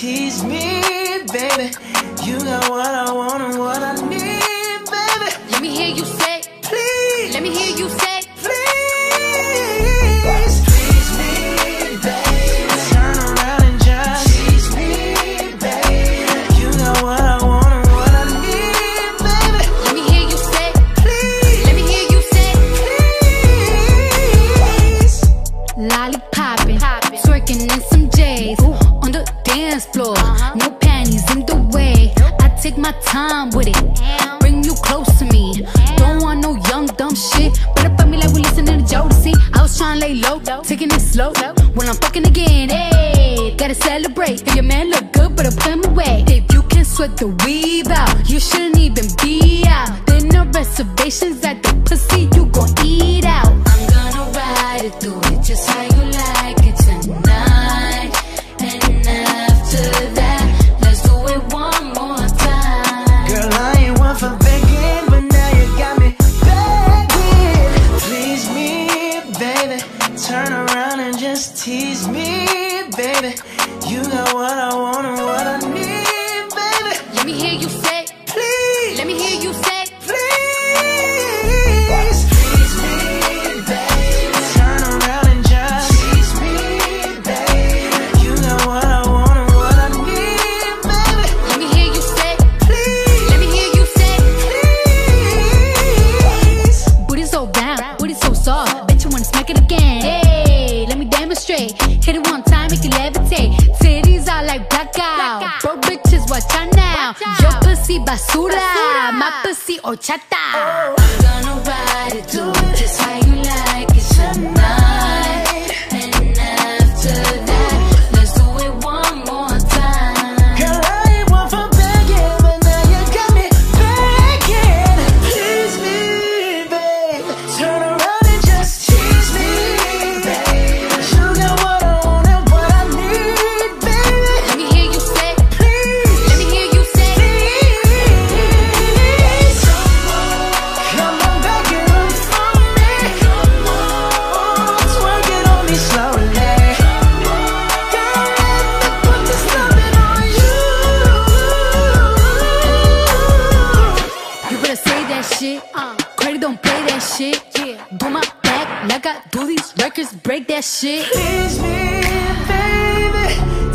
tease me, baby. You got what I want and what i need baby. Let me hear you say please. let me hear you say please. Please me baby. Gonna run and jump please me baby. You know what I want and what i need, baby. let me hear you say, Please, let me hear you say, please. Lollipopping, twerking in some J's. The dance floor. No panties in the way. I take my time with it. Bring you close to me. Don't want no young dumb shit. Better fuck me like we listening to Jodeci. I was trying to lay low, taking it slow. When I'm fucking again, hey, gotta celebrate. If your man look good, but I put him away. If you can sweat the weave out, you shouldn't even be out. There no reservations at the pussy, you gon' eat out. I'm gonna ride it through it just like tease me, baby. You got what I it one time, make it levitate. Titties are like blackout. Broke bitches, watch out now. Your pussy basura, my pussy horchata. Oh. I'm gonna ride it, do do my back like I do these records, break that shit. Please me, baby,